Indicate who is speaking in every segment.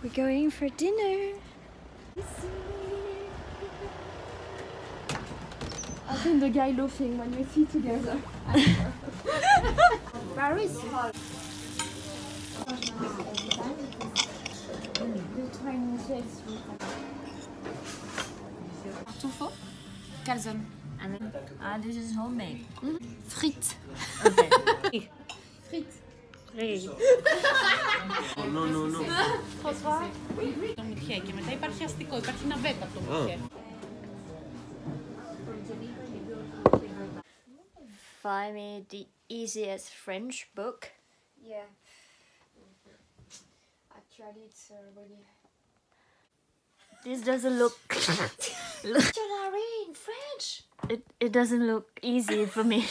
Speaker 1: We're going for dinner.
Speaker 2: I think the guy laughing when we see together. Paris. Tofu, calzone.
Speaker 1: And ah, this is homemade.
Speaker 2: Frites.
Speaker 1: Okay.
Speaker 2: Frites.
Speaker 1: Three.
Speaker 3: No, no, no.
Speaker 4: Το μυθιέ και μετά υπάρχει αστικό, υπάρχει ναβέτα από το μυθιέ.
Speaker 1: Find me the easiest French book.
Speaker 2: Yeah. Actually, it's uh, really.
Speaker 1: This doesn't look. look
Speaker 2: Dictionary in French.
Speaker 1: it, it doesn't look easy for me.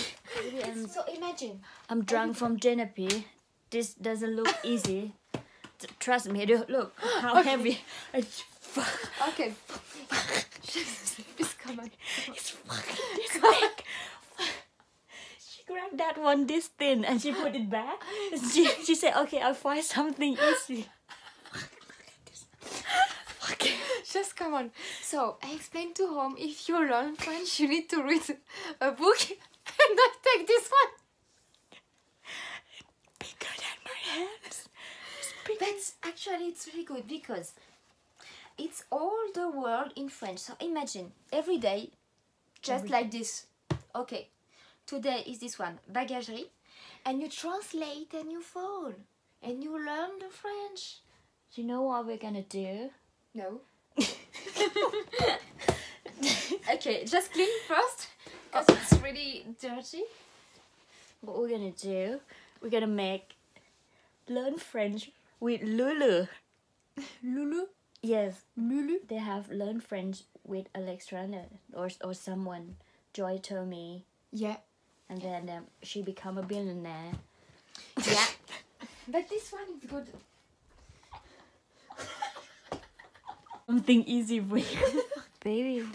Speaker 2: So imagine.
Speaker 1: I'm drunk from Genepi. this doesn't look easy. Trust me, look, how heavy. It's,
Speaker 2: Okay. Come on.
Speaker 1: it's fucking this big. She grabbed that one this thin and she put it back. She, she said, okay, I'll find something easy. Okay.
Speaker 2: Just come on. So I explained to home if you learn French, you need to read a book and not take this one.
Speaker 1: Bigger than my hands. It's big.
Speaker 5: But actually, it's really good because it's all the world in French. So imagine every day, just like this. Okay, today is this one, bagagerie, and you translate and you phone and you learn the French.
Speaker 1: You know what we're gonna do?
Speaker 2: No. okay, just clean first because it's really dirty.
Speaker 1: What we're gonna do? We're gonna make learn French with Lulu.
Speaker 2: Lulu.
Speaker 1: Yes,
Speaker 2: Lulu.
Speaker 1: they have learned French with Alexandra or or someone. Joy told me,
Speaker 2: Yeah.
Speaker 1: and then um, she become a billionaire.
Speaker 2: Yeah. but this one is good.
Speaker 1: Something easy for you, baby.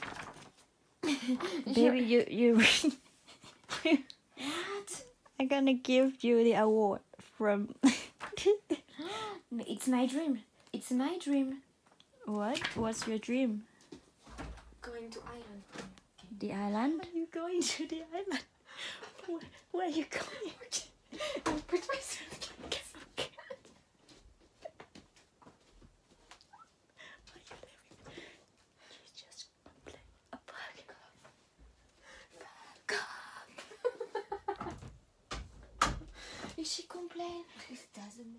Speaker 1: baby, you you.
Speaker 2: What?
Speaker 1: I'm gonna give you the award from.
Speaker 5: It's my dream. It's my dream.
Speaker 1: what? What's your dream?
Speaker 2: Going to island.
Speaker 1: The island? Are you going to the island? Where, where are you going?
Speaker 2: Put myself.
Speaker 1: You just play a bug.
Speaker 2: If she complain, it doesn't.